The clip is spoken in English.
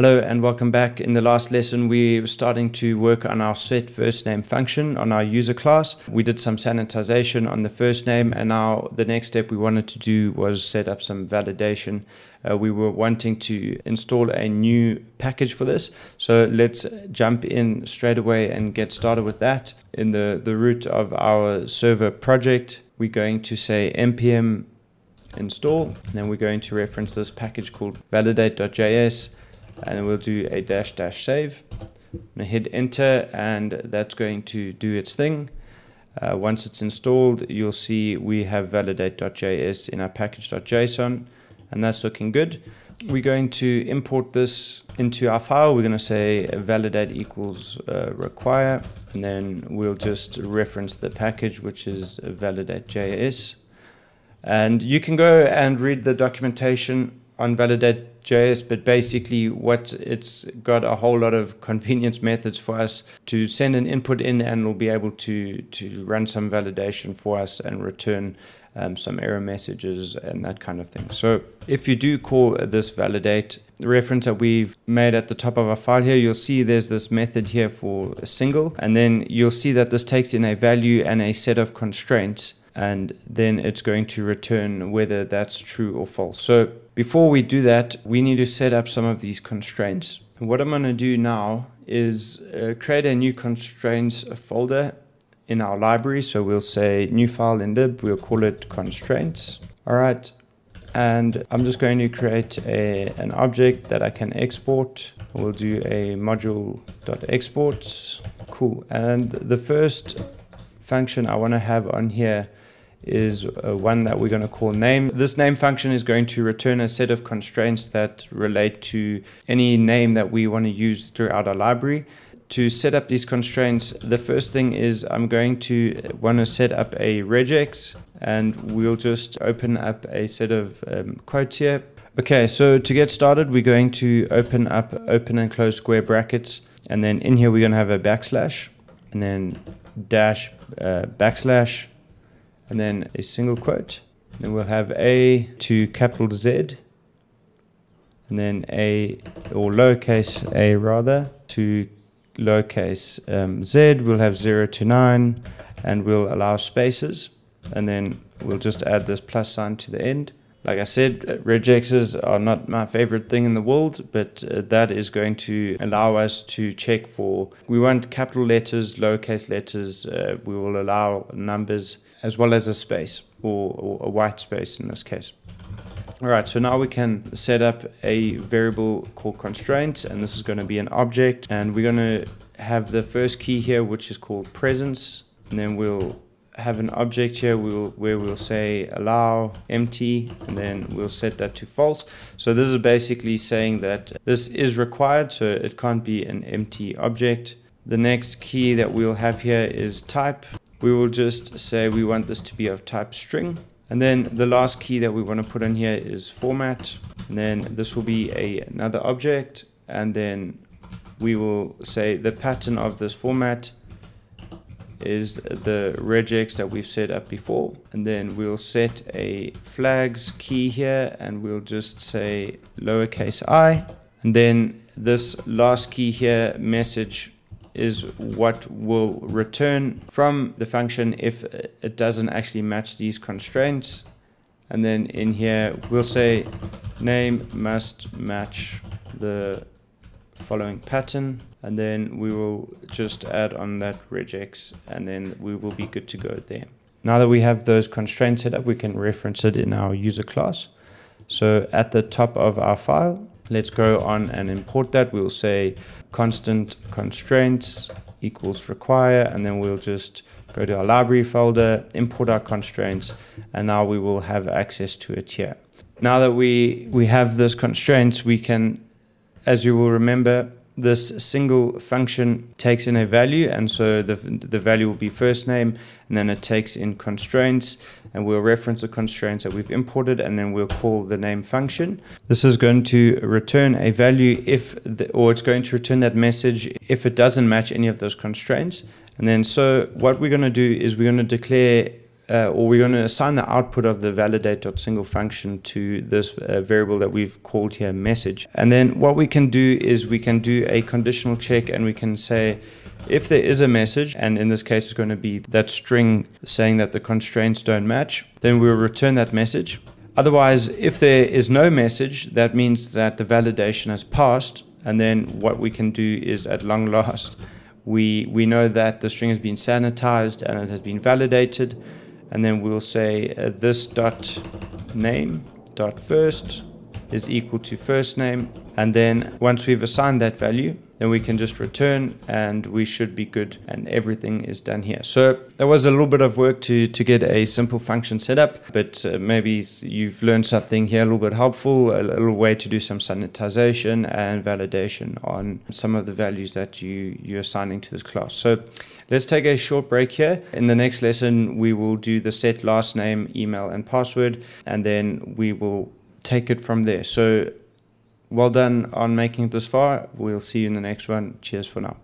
Hello and welcome back. In the last lesson, we were starting to work on our set first name function on our user class. We did some sanitization on the first name, and now the next step we wanted to do was set up some validation. Uh, we were wanting to install a new package for this. So let's jump in straight away and get started with that. In the, the root of our server project, we're going to say npm install, and then we're going to reference this package called validate.js and we'll do a dash dash save. I'm hit enter and that's going to do its thing. Uh, once it's installed, you'll see we have validate.js in our package.json and that's looking good. We're going to import this into our file. We're going to say validate equals uh, require and then we'll just reference the package which is validate.js. And you can go and read the documentation on validate.js, but basically what it's got a whole lot of convenience methods for us to send an input in and we'll be able to, to run some validation for us and return um, some error messages and that kind of thing. So if you do call this validate reference that we've made at the top of our file here, you'll see there's this method here for a single, and then you'll see that this takes in a value and a set of constraints and then it's going to return whether that's true or false. So before we do that, we need to set up some of these constraints. What I'm going to do now is uh, create a new constraints folder in our library. So we'll say new file in lib, we'll call it constraints. All right. And I'm just going to create a, an object that I can export. We'll do a module.exports. Cool. And the first function I want to have on here is uh, one that we're going to call name. This name function is going to return a set of constraints that relate to any name that we want to use throughout our library. To set up these constraints, the first thing is I'm going to want to set up a regex and we'll just open up a set of um, quotes here. Okay, so to get started, we're going to open up open and close square brackets and then in here we're going to have a backslash and then dash uh, backslash and then a single quote. Then we'll have A to capital Z, and then A, or lowercase a rather, to lowercase um, z. We'll have 0 to 9, and we'll allow spaces. And then we'll just add this plus sign to the end. Like I said, regexes are not my favorite thing in the world, but uh, that is going to allow us to check for, we want capital letters, lowercase letters, uh, we will allow numbers as well as a space or, or a white space in this case. All right, so now we can set up a variable called constraints, and this is going to be an object, and we're going to have the first key here, which is called presence, and then we'll have an object here we'll, where we'll say allow empty and then we'll set that to false. So this is basically saying that this is required so it can't be an empty object. The next key that we'll have here is type. We will just say we want this to be of type string. And then the last key that we want to put in here is format. And then this will be a, another object. And then we will say the pattern of this format is the regex that we've set up before. And then we'll set a flags key here and we'll just say lowercase i. And then this last key here, message, is what will return from the function if it doesn't actually match these constraints. And then in here, we'll say name must match following pattern and then we will just add on that regex and then we will be good to go there. Now that we have those constraints set up, we can reference it in our user class. So at the top of our file, let's go on and import that. We'll say constant constraints equals require, and then we'll just go to our library folder, import our constraints, and now we will have access to it here. Now that we, we have those constraints, we can, as you will remember, this single function takes in a value, and so the, the value will be first name, and then it takes in constraints, and we'll reference the constraints that we've imported, and then we'll call the name function. This is going to return a value if, the, or it's going to return that message if it doesn't match any of those constraints. And then so what we're going to do is we're going to declare uh, or we're going to assign the output of the validate.single function to this uh, variable that we've called here message. And then what we can do is we can do a conditional check and we can say if there is a message, and in this case it's going to be that string saying that the constraints don't match, then we'll return that message. Otherwise, if there is no message, that means that the validation has passed. And then what we can do is at long last, we, we know that the string has been sanitized and it has been validated and then we'll say uh, this dot name dot first is equal to first name. And then once we've assigned that value then we can just return and we should be good and everything is done here. So there was a little bit of work to, to get a simple function set up, but uh, maybe you've learned something here a little bit helpful, a little way to do some sanitization and validation on some of the values that you, you're assigning to this class. So let's take a short break here. In the next lesson, we will do the set last name, email, and password, and then we will take it from there. So well done on making it this far. We'll see you in the next one. Cheers for now.